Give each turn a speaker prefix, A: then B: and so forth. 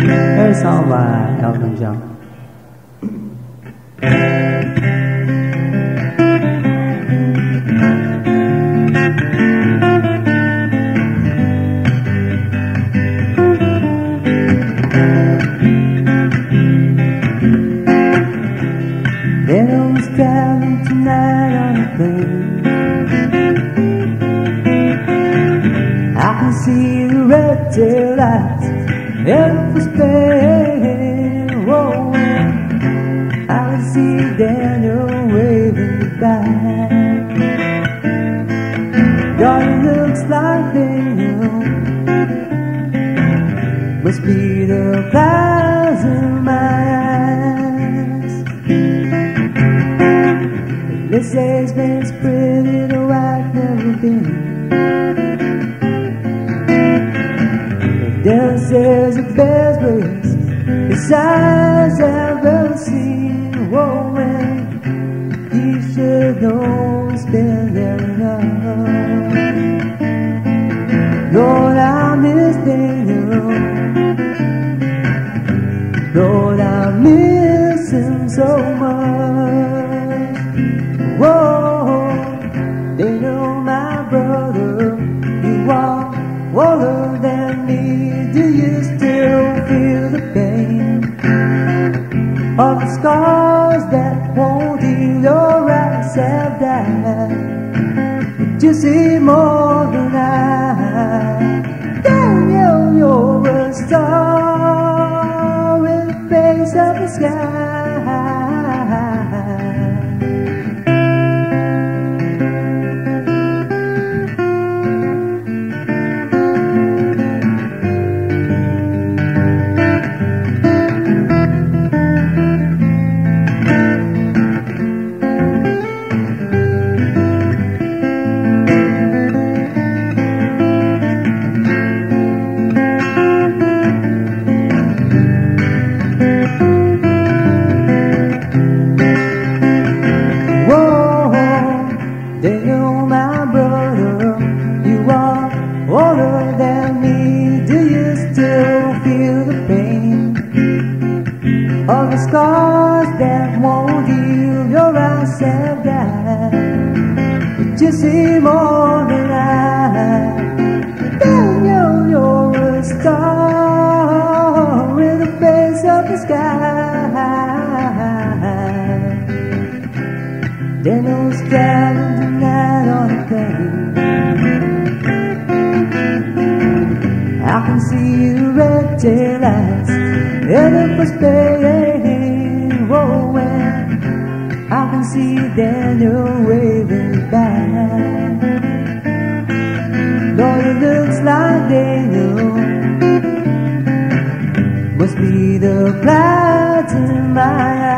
A: Here's a song by Elton John. Tonight on plane. I can see the red tail lights the Spain. Whoa, oh, I see Daniel waving goodbye. God, looks like know. Must be the clouds in my eyes. They say it's been spread oh I've never been. Says the best place besides I've ever seen. Whoa, man, he should know it's been there enough. Pain of the scars that heal? Your eyes have died. But you see more than I. Daniel, you're a star in the face of the sky. Of the scars that won't heal? Your eyes have died, but you see more than I. Daniel, you're a star in the face of the sky. Daniel's driving tonight on a plane. I can see the red tail lights heading for Spain. oh, and I can see Daniel waving back. Lord, it looks like Daniel must be the clouds in my